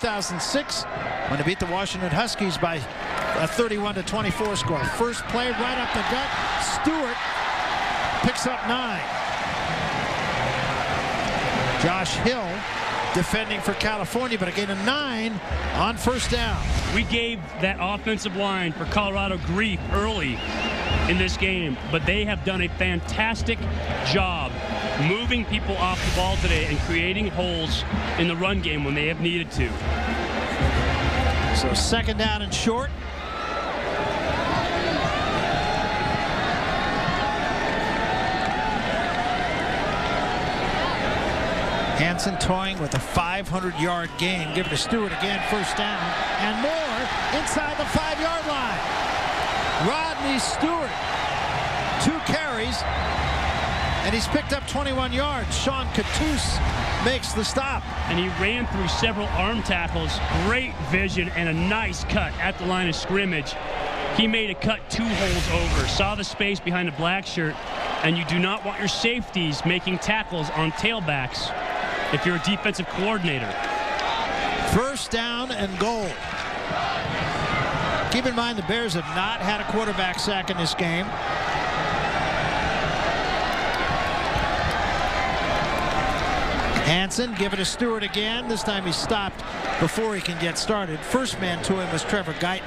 2006 when they beat the Washington Huskies by a 31 to 24 score. First play right up the gut. Stewart picks up nine. Josh Hill defending for California, but again a nine on first down. We gave that offensive line for Colorado grief early in this game, but they have done a fantastic job moving people off the ball today and creating holes in the run game when they have needed to. So second down and short. Hansen toying with a 500-yard game. Give it to Stewart again, first down. And more inside the five-yard line. Rodney Stewart, two carries, and he's picked up 21 yards. Sean Cattouse makes the stop. And he ran through several arm tackles. Great vision and a nice cut at the line of scrimmage. He made a cut two holes over, saw the space behind the black shirt, and you do not want your safeties making tackles on tailbacks if you're a defensive coordinator. First down and goal. Keep in mind the Bears have not had a quarterback sack in this game. Hansen give it to Stewart again. This time he stopped before he can get started. First man to him was Trevor Guyton.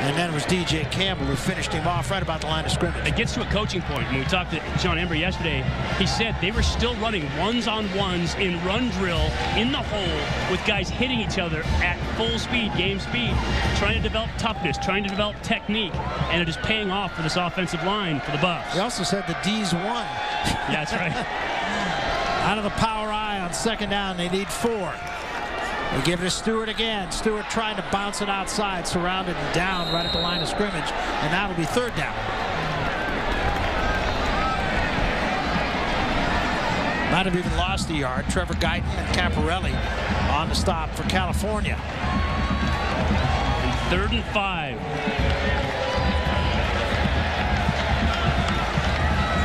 And then it was DJ Campbell who finished him off right about the line of scrimmage. It gets to a coaching point. When we talked to Jon Embree yesterday, he said they were still running ones-on-ones in run drill in the hole with guys hitting each other at full speed, game speed, trying to develop toughness, trying to develop technique, and it is paying off for this offensive line for the Buffs. He also said the D's won. yeah, that's right. Out of the power On second down, they need four. They give it to Stewart again. Stewart trying to bounce it outside, surrounded and down right at the line of scrimmage. And that'll be third down. Might have even lost a yard. Trevor Guyton and Caparelli on the stop for California. Third and five.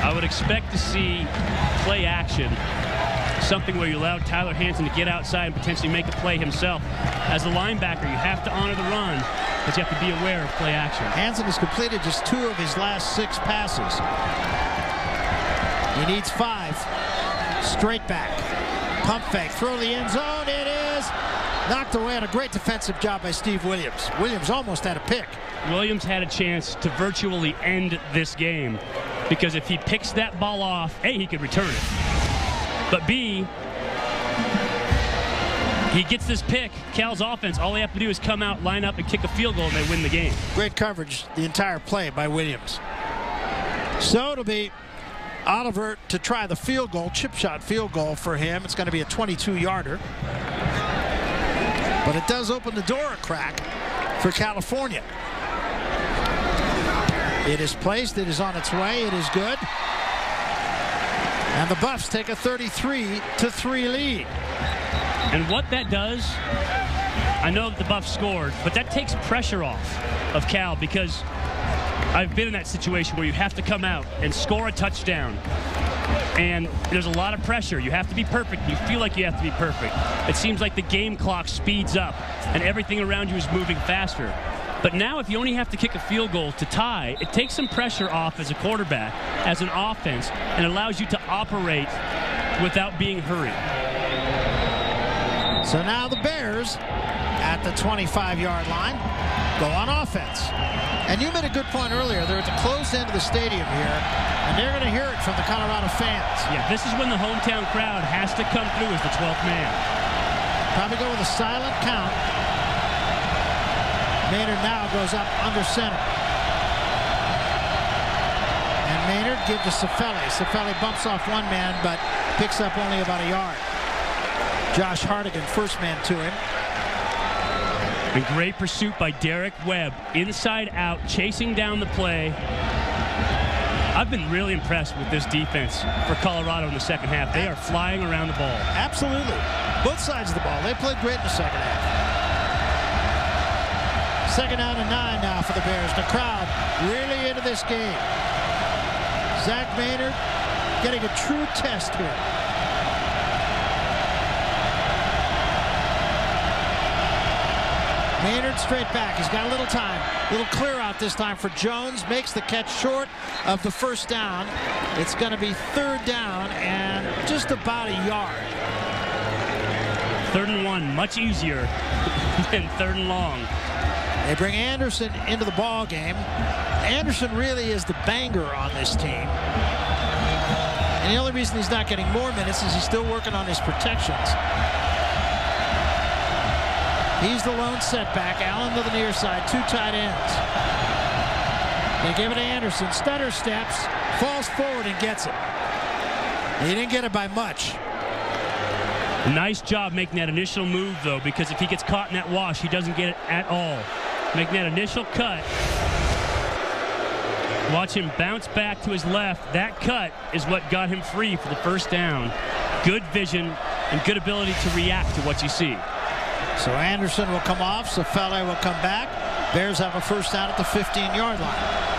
I would expect to see play action something where you allow Tyler Hansen to get outside and potentially make a play himself. As a linebacker, you have to honor the run, but you have to be aware of play action. Hansen has completed just two of his last six passes. He needs five. Straight back. Pump fake. Throw the end zone. It is knocked away on a great defensive job by Steve Williams. Williams almost had a pick. Williams had a chance to virtually end this game because if he picks that ball off, A, he could return it. But B, he gets this pick. Cal's offense, all they have to do is come out, line up, and kick a field goal, and they win the game. Great coverage the entire play by Williams. So it'll be Oliver to try the field goal, chip shot field goal for him. It's going to be a 22-yarder. But it does open the door a crack for California. It is placed. It is on its way. It is good. And the Buffs take a 33 to 3 lead. And what that does, I know that the Buffs scored, but that takes pressure off of Cal because I've been in that situation where you have to come out and score a touchdown. And there's a lot of pressure. You have to be perfect. You feel like you have to be perfect. It seems like the game clock speeds up and everything around you is moving faster. But now if you only have to kick a field goal to tie, it takes some pressure off as a quarterback, as an offense, and allows you to operate without being hurried. So now the Bears at the 25-yard line go on offense. And you made a good point earlier. They're at the closed end of the stadium here, and they're going to hear it from the Colorado fans. Yeah, this is when the hometown crowd has to come through as the 12th man. Probably go with a silent count. Maynard now goes up under center. And Maynard gives to Sofele. Sofele bumps off one man, but picks up only about a yard. Josh Hartigan, first man to him. And great pursuit by Derek Webb. Inside out, chasing down the play. I've been really impressed with this defense for Colorado in the second half. They are flying around the ball. Absolutely. Both sides of the ball. They played great in the second half. Second down and nine now for the Bears. The crowd really into this game. Zach Maynard getting a true test here. Maynard straight back. He's got a little time. A Little clear out this time for Jones. Makes the catch short of the first down. It's going to be third down and just about a yard. Third and one, much easier than third and long. They bring Anderson into the ball game. Anderson really is the banger on this team. And the only reason he's not getting more minutes is he's still working on his protections. He's the lone setback. Allen to the near side. Two tight ends. They give it to Anderson. Stutter steps, falls forward and gets it. He didn't get it by much. Nice job making that initial move, though, because if he gets caught in that wash, he doesn't get it at all. Making that initial cut. Watch him bounce back to his left. That cut is what got him free for the first down. Good vision and good ability to react to what you see. So Anderson will come off. Sofele will come back. Bears have a first down at the 15-yard line.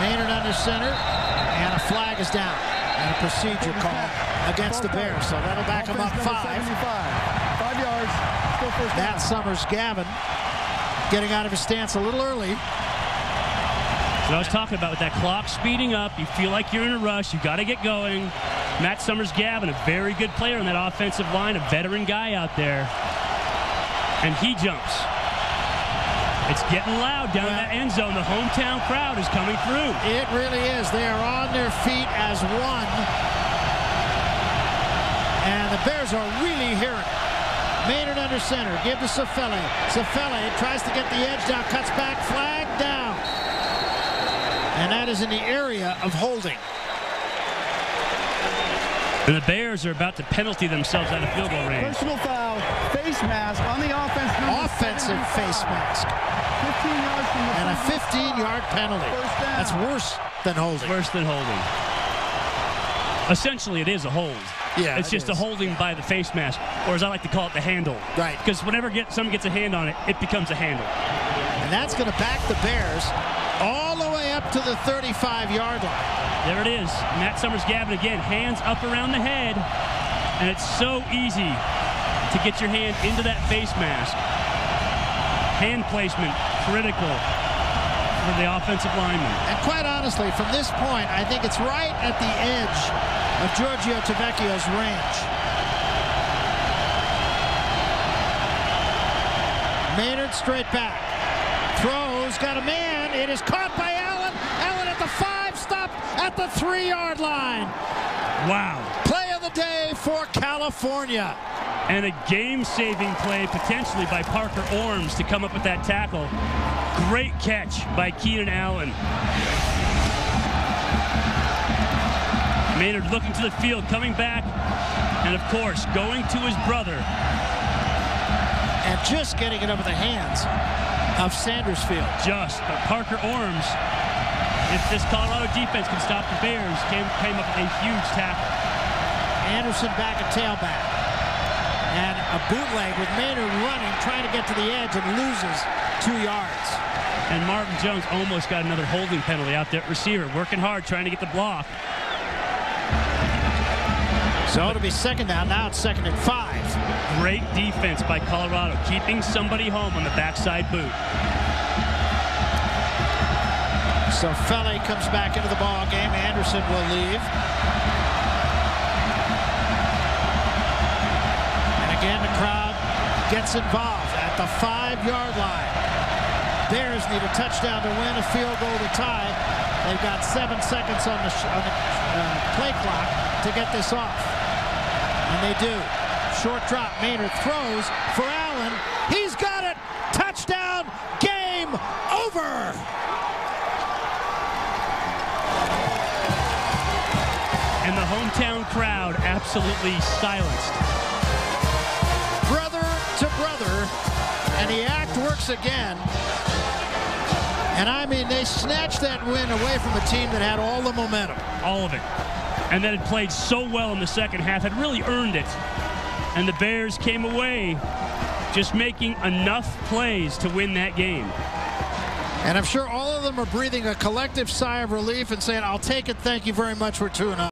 Maynard under center, and a flag is down. And a procedure call against the Bears. So that'll back him up five. Five yards. Still first Matt. Summers Gavin getting out of his stance a little early. What I was talking about with that clock speeding up, you feel like you're in a rush, you got to get going. Matt Summers Gavin, a very good player on that offensive line, a veteran guy out there. And he jumps. It's getting loud down in that end zone. The hometown crowd is coming through. It really is. They are on their feet as one. And the Bears are really hearing it. Maynard under center. Give to Sofele. Sofele tries to get the edge down. Cuts back. Flag down. And that is in the area of holding. And the Bears are about to penalty themselves out of field goal range. Personal foul. Face mask on the offense. Offensive face mask. 15 yards from the And a 15 15-yard penalty. That's worse than holding. Worse than holding. Essentially, it is a hold. Yeah, it's it just a holding by the face mask, or as I like to call it, the handle. Right. Because whenever get, someone gets a hand on it, it becomes a handle. And that's going to back the Bears all the way up to the 35-yard line. There it is. Matt Summers Gavin again, hands up around the head. And it's so easy to get your hand into that face mask. Hand placement, critical for the offensive lineman. And quite honestly, from this point, I think it's right at the edge of Giorgio Tavecchio's range. Maynard straight back. Throws, got a man. It is caught by Allen. Allen at the five, stopped at the three-yard line. Wow. Play of the day for California. And a game-saving play potentially by Parker Orms to come up with that tackle. Great catch by Keenan Allen. Maynard looking to the field, coming back, and of course, going to his brother. And just getting it over the hands of Sandersfield. Just, but Parker Orms, if this Colorado defense can stop the Bears, came, came up with a huge tackle. Anderson back at tailback. And a bootleg with Maynard running, trying to get to the edge and loses two yards. And Marvin Jones almost got another holding penalty out there at receiver, working hard, trying to get the block. So it'll be second down. Now it's second and five. Great defense by Colorado, keeping somebody home on the backside boot. So Fele comes back into the ball game. Anderson will leave. And again, the crowd gets involved at the five-yard line. Bears need a touchdown to win, a field goal to tie. They've got seven seconds on the, sh- on the uh, play clock to get this off. And they do. Short drop. Maynard throws for Allen. He's got it. Touchdown. Game over. And the hometown crowd absolutely silenced. brother to brother, and the act works again. And I mean, they snatched that win away from a team that had all the momentum. All of it. And then it played so well in the second half, had really earned it. And the Bears came away just making enough plays to win that game. And I'm sure all of them are breathing a collective sigh of relief and saying, I'll take it. Thank you very much. We're 2 0.